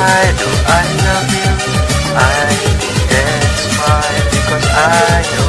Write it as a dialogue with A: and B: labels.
A: Why do I love you? I think that's why, because I